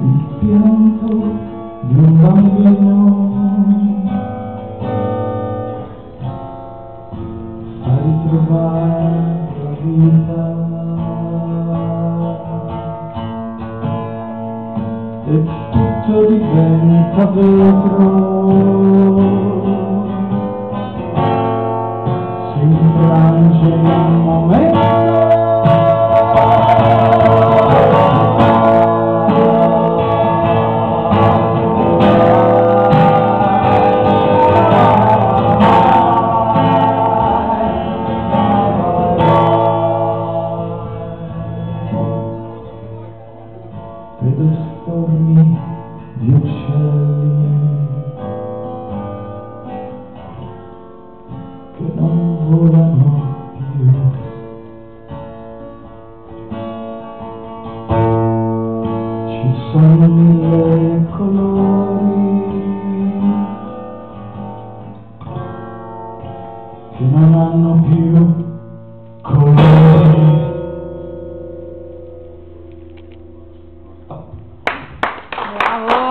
di un bambino. Fa ritrovare la vita. Tutto diventa vetro. Si infrange in un momento vedo uccelli che non volano più. Ci sono mille colori che non hanno più colori Oh.